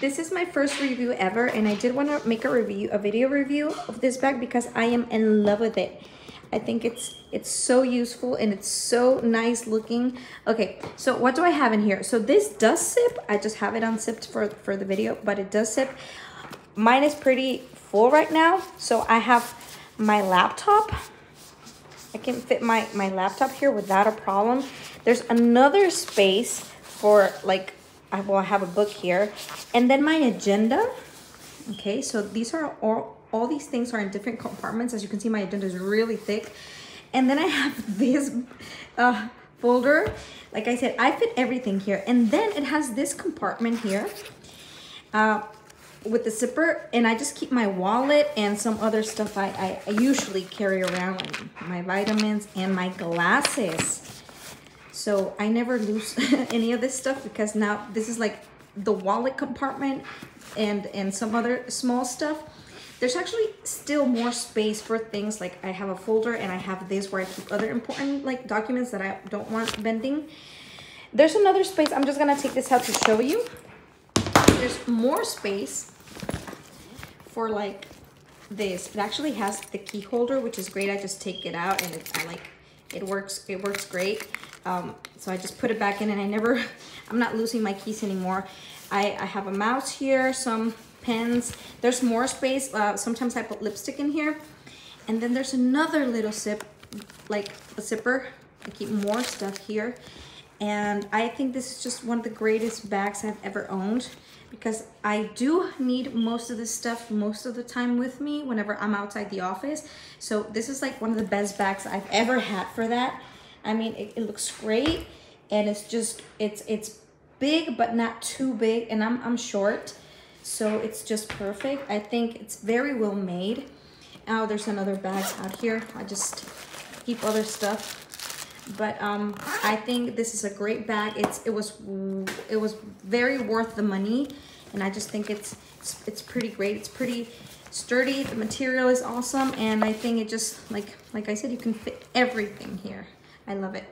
this is my first review ever and I did want to make a review, a video review of this bag because I am in love with it. I think it's it's so useful and it's so nice looking. Okay, so what do I have in here? So this does zip. I just have it unzipped for, for the video, but it does zip. Mine is pretty full right now. So I have my laptop. I can fit my, my laptop here without a problem. There's another space for like, I, well, I have a book here. And then my agenda. Okay, so these are all all these things are in different compartments. As you can see, my agenda is really thick. And then I have this uh, folder. Like I said, I fit everything here. And then it has this compartment here uh, with the zipper. And I just keep my wallet and some other stuff I, I, usually carry around, like my vitamins and my glasses. So I never lose any of this stuff because now this is like the wallet compartment and, and some other small stuff. There's actually still more space for things like I have a folder and I have this where I keep other important like documents that I don't want bending. There's another space. I'm just gonna take this out to show you. There's more space for like this. It actually has the key holder, which is great. I just take it out and it, I like, it works, it works great. Um, so I just put it back in and I never, I'm not losing my keys anymore. I, I have a mouse here, some pens. There's more space. Uh, sometimes I put lipstick in here. And then there's another little zip, like a zipper. I keep more stuff here. And I think this is just one of the greatest bags I've ever owned because I do need most of this stuff most of the time with me whenever I'm outside the office. So this is like one of the best bags I've ever had for that. I mean, it, it looks great and it's just, it's it's big but not too big and I'm, I'm short. So it's just perfect. I think it's very well made. Oh, there's another bag out here. I just keep other stuff. But um, I think this is a great bag. It's it was it was very worth the money, and I just think it's it's, it's pretty great. It's pretty sturdy. The material is awesome, and I think it just like like I said, you can fit everything here. I love it.